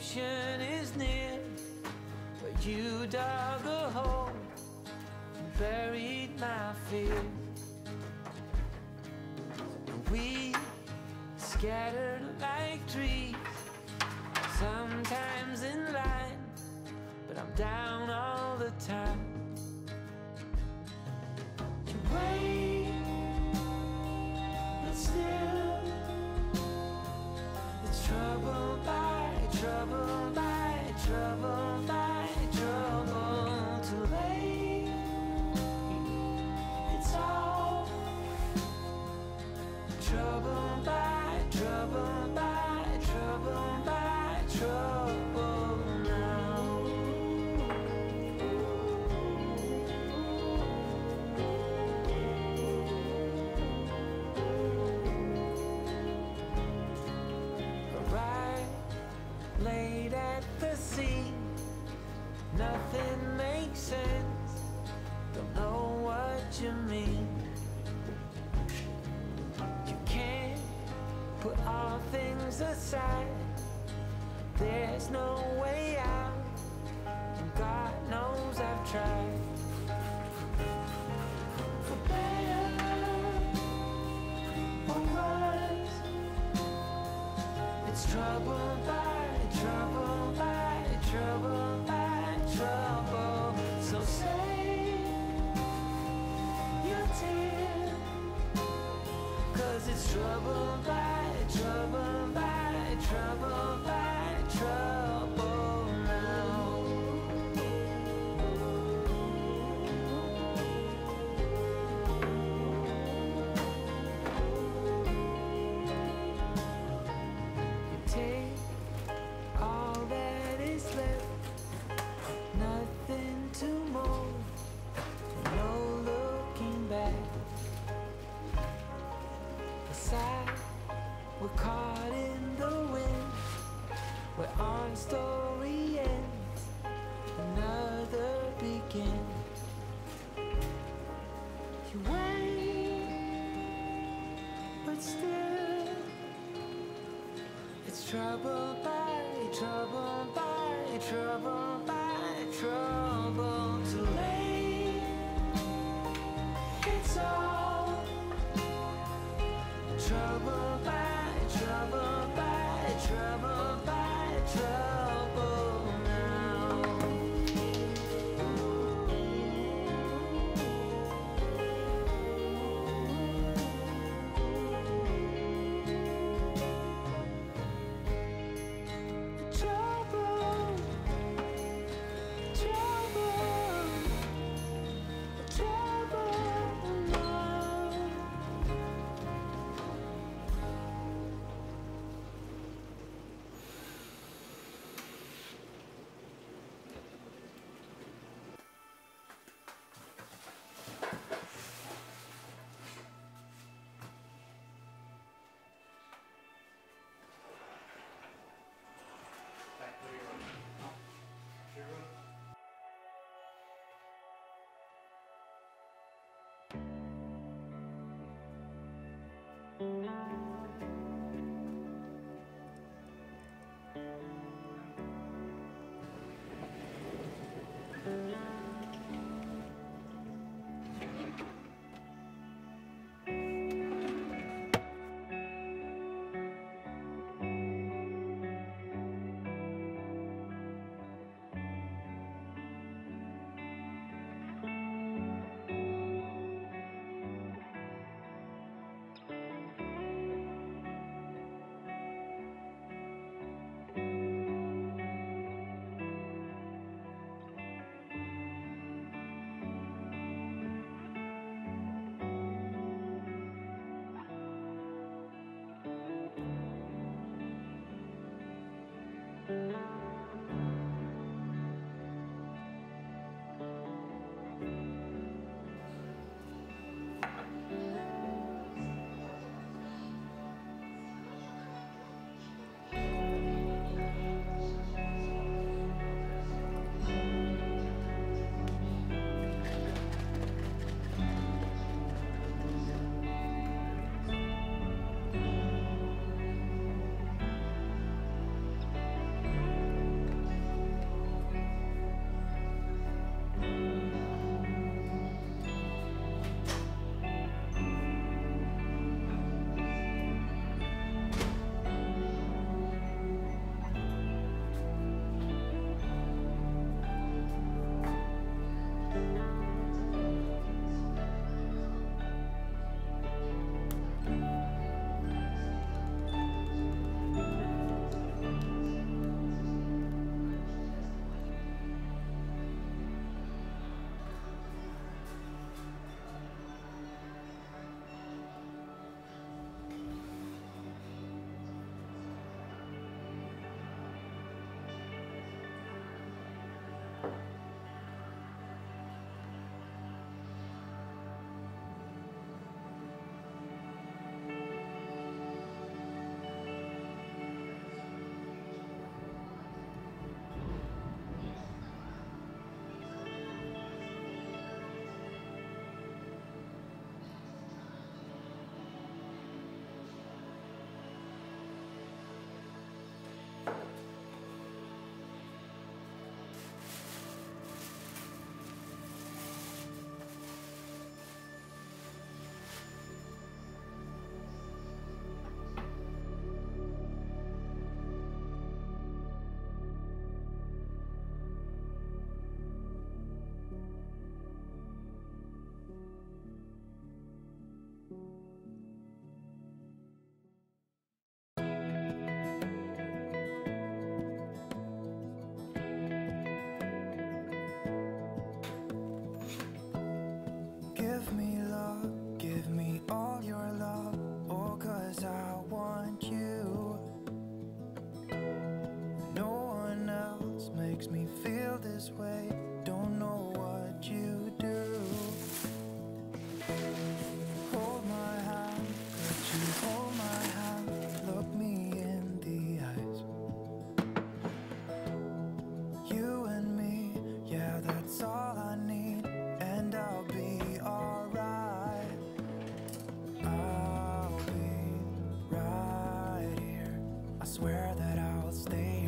redemption is near. But you dug a hole and buried my fear. We scattered like trees, sometimes in line, but I'm down all the time. You wait, things aside. There's no way out, and God knows I've tried. For better or worse. It's trouble by trouble by trouble by trouble. So say your it's trouble trouble where our story ends, another begins. You wait, but still. It's trouble Swear that I'll stay